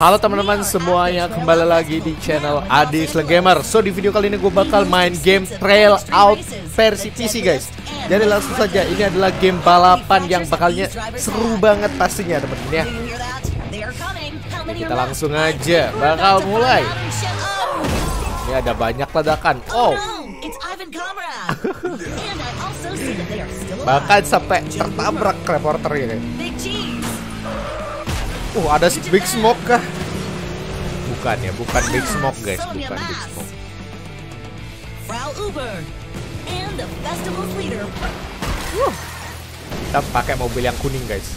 Halo teman-teman semuanya, kembali lagi di channel Adis Gamer. So di video kali ini gue bakal main game Trail Out versi PC guys. Jadi langsung saja, ini adalah game balapan yang bakalnya seru banget pastinya teman-teman ya. Kita langsung aja, bakal mulai. Ini ada banyak ledakan. Oh, bahkan sampai tertabrak reporter ini. Uh, ada Big Smoke kah? Bukan ya, bukan Big Smoke guys, bukan Big Smoke. Frau Uber and the festival's leader, Uh, kita pakai mobil yang kuning guys.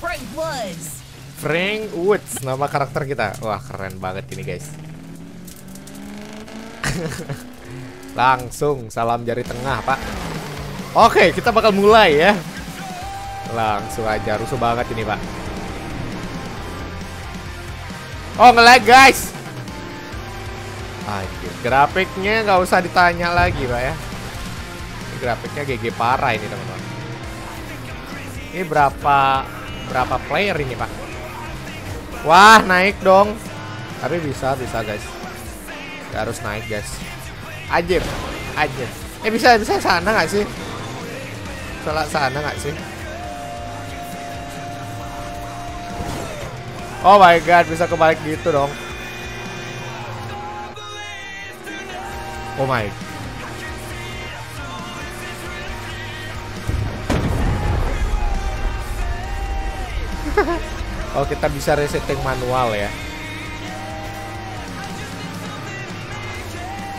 Frank Woods. Frank Woods, nama karakter kita. Wah, keren banget ini guys. Langsung salam jari tengah, Pak. Oke, kita bakal mulai ya. Langsung aja, rusuh banget ini, Pak. Oh ngelag guys. Anjir Grafiknya nggak usah ditanya lagi pak ya. Ini Grafiknya GG parah ini teman-teman. Ini berapa Berapa player ini pak? Wah naik dong. Tapi bisa bisa guys. Gak harus naik guys. Anjir Anjir Eh bisa bisa sana nggak sih? Salah sana nggak sih Oh my god, bisa kebalik gitu dong. Oh my. oh, kita bisa resetting manual ya.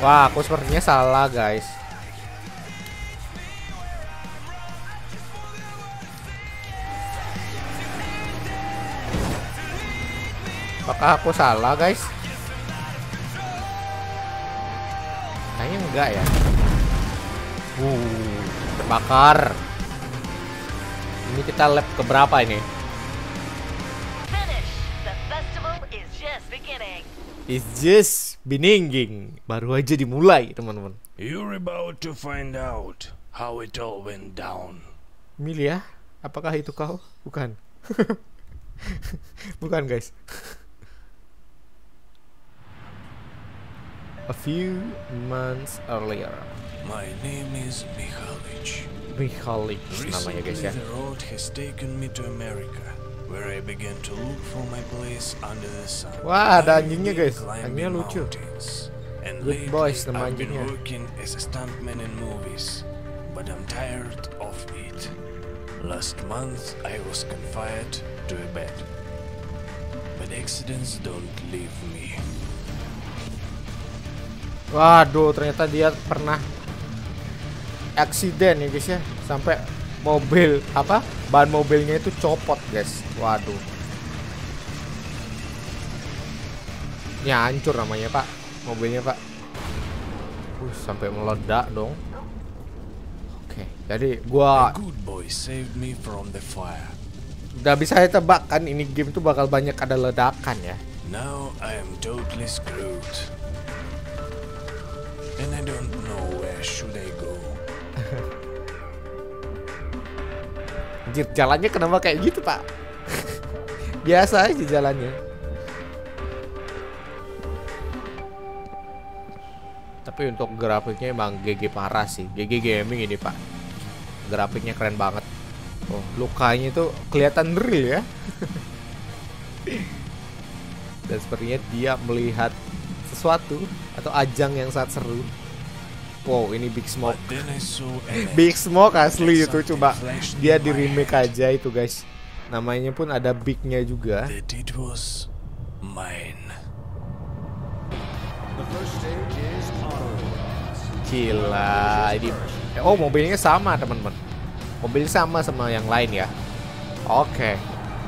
Wah, aku sepertinya salah, guys. Apakah aku salah guys? Kayaknya enggak ya Uh, terbakar Ini kita lap keberapa ini? Finish. The festival is just beginning. It's just beginning Baru aja dimulai teman-teman You're about to find out how it all went down. Milia, apakah itu kau? Bukan Bukan guys A few months earlier. My name is namanya guys Recently, the road has taken me to America, where I began to look for my place under the sun. Wah, ada anjingnya, guys. Anjingnya lucu. And Good lately, boys, nama I've been working as a stuntman in movies, but I'm tired of it. Last month, I was confined to a bed. But accidents don't leave me. Waduh, ternyata dia pernah eksiden ya guys ya, sampai mobil apa ban mobilnya itu copot guys. Waduh. Ya hancur namanya pak, mobilnya pak. Uh, sampai meledak dong. Oke, jadi gua A good boy saved me from the fire. udah bisa saya tebak kan ini game tuh bakal banyak ada ledakan ya. Now I am totally screwed. And I don't know where should I go. Anjir, jalannya kenapa kayak gitu pak? Biasa aja jalannya. Tapi untuk grafiknya emang GG parah sih. GG gaming ini pak. Grafiknya keren banget. Oh, lukanya itu kelihatan real ya. Dan sepertinya dia melihat sesuatu atau ajang yang sangat seru. Wow, ini Big Smoke. Big Smoke asli itu coba dia di remake aja itu guys. Namanya pun ada Bignya juga. that it was mine. Gila, ini oh mobilnya sama teman-teman. Mobilnya sama sama yang lain ya. Oke,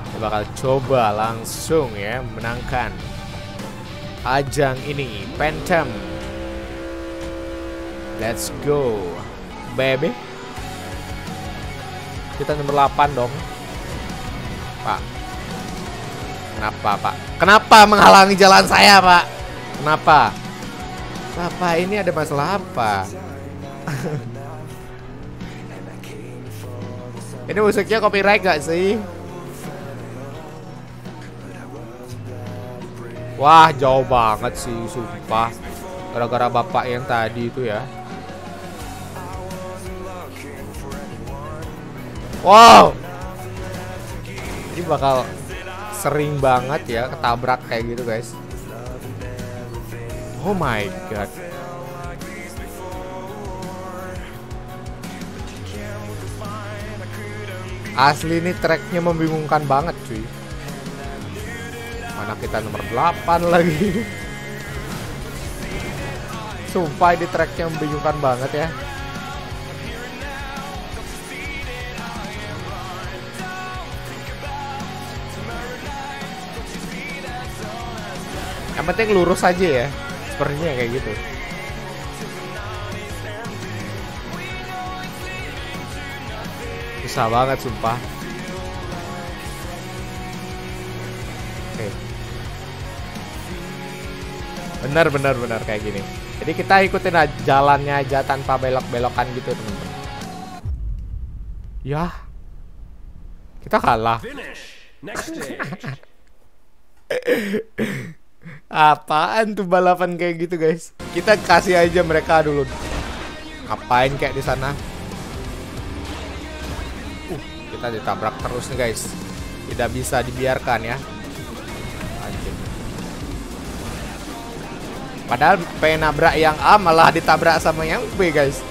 kita bakal coba langsung ya menangkan ajang ini Phantom. Let's go, baby. Kita nomor 8 dong. Pak. Kenapa, Pak? Kenapa menghalangi jalan saya, Pak? Kenapa? Bapak ini ada masalah apa? Ini musiknya copyright gak sih? Wah, jauh banget sih, sumpah. Gara-gara bapak yang tadi itu ya. Wow. Ini bakal sering banget ya ketabrak kayak gitu, guys. Oh my god. Asli ini tracknya membingungkan banget cuy Mana kita nomor 8 lagi? Sumpah ini tracknya membingungkan banget ya. Yang penting lurus aja ya Sepertinya kayak gitu. Susah banget sumpah Bener bener bener kayak gini Jadi kita ikutin aja jalannya aja tanpa belok-belokan gitu teman-teman Ya Kita kalah Apaan tuh balapan kayak gitu guys? Kita kasih aja mereka dulu. Ngapain kayak di sana? Uh, kita ditabrak terus nih guys. Tidak bisa dibiarkan ya. Padahal pengen nabrak yang A malah ditabrak sama yang B guys.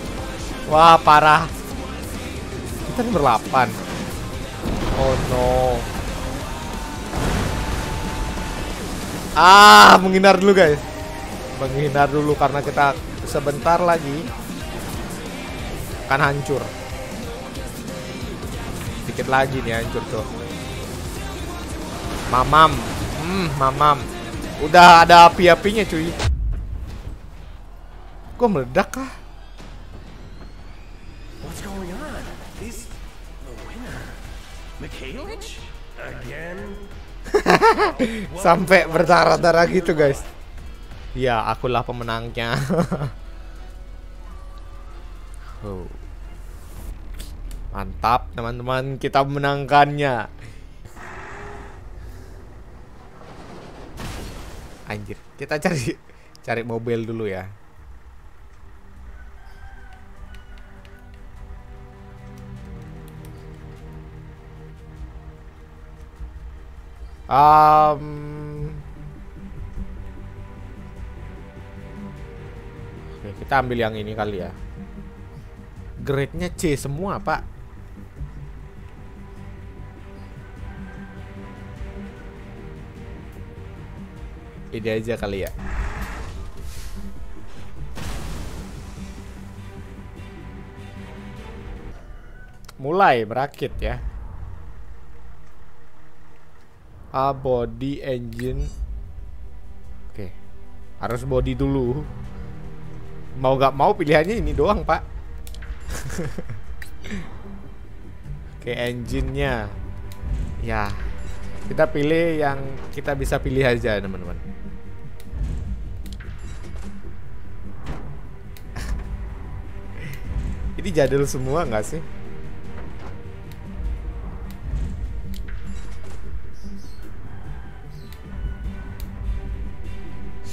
Wah parah. Kita nomor 8. Oh no. Ah, menghindar dulu guys. Menghindar dulu karena kita sebentar lagi akan hancur. Dikit lagi nih hancur tuh. Mamam. Hmm, mamam. Udah ada api-apinya cuy. Kok meledak kah? What's going on? Is the winner Mikhailich again? Sampai berdarah-darah gitu guys. Ya, akulah pemenangnya. oh. Mantap teman-teman, kita menangkannya. Anjir, kita cari cari mobil dulu ya. Um, Oke, kita ambil yang ini kali ya. Grade-nya C semua, Pak. Ini aja kali ya. Mulai merakit ya. A body engine. Oke. Harus body dulu. Mau gak mau pilihannya ini doang, Pak. Oke, engine-nya. Ya. Kita pilih yang kita bisa pilih aja, teman-teman. Ini jadul semua nggak sih?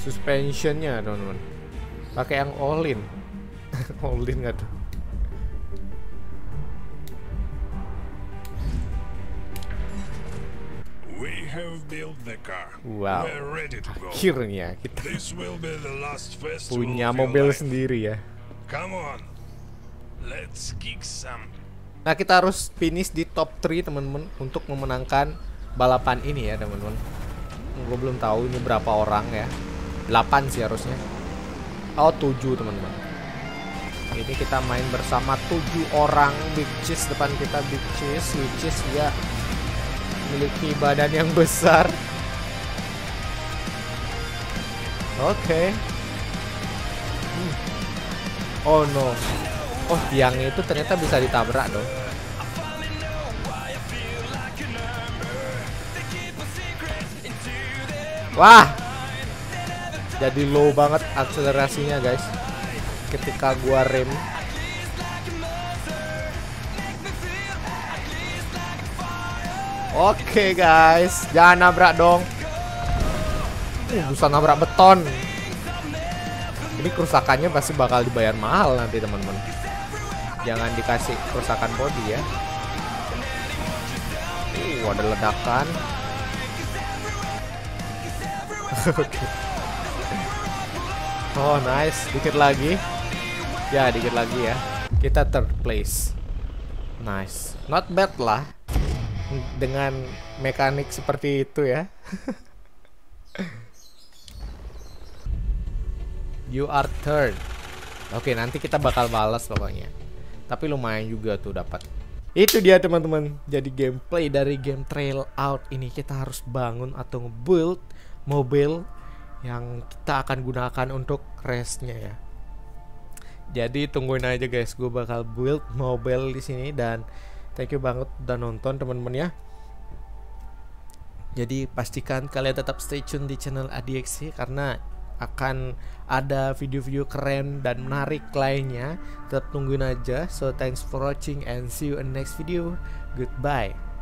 Suspensionnya teman-teman pakai yang all in all in nggak tuh We have built the car. Wow. We're ready to go. akhirnya kita This will be the last punya mobil sendiri ya Come on. Let's kick some. nah kita harus finish di top 3 teman-teman untuk memenangkan balapan ini ya teman-teman gue belum tahu ini berapa orang ya 8 sih harusnya. Oh 7 teman-teman. Ini kita main bersama 7 orang big cheese depan kita big cheese which is ya memiliki badan yang besar. Oke. Hmm. oh no. Oh tiangnya itu ternyata bisa ditabrak dong. Wah, jadi low banget akselerasinya guys. Ketika gua rem. Oke guys, jangan nabrak dong. Uh, bisa nabrak beton. Ini kerusakannya pasti bakal dibayar mahal nanti teman-teman. Jangan dikasih kerusakan body ya. Uh, ada ledakan. Oke. Oh, nice. Dikit lagi. Ya, dikit lagi ya. Kita third place. Nice. Not bad lah. Dengan mekanik seperti itu ya. you are third. Oke, nanti kita bakal balas pokoknya. Tapi lumayan juga tuh dapat. Itu dia teman-teman. Jadi gameplay dari game Trail Out ini kita harus bangun atau nge-build mobil yang kita akan gunakan untuk race-nya ya. Jadi tungguin aja guys, gue bakal build mobil di sini dan thank you banget udah nonton teman-teman ya. Jadi pastikan kalian tetap stay tune di channel ADXC karena akan ada video-video keren dan menarik lainnya. Tetap tungguin aja. So thanks for watching and see you in next video. Goodbye.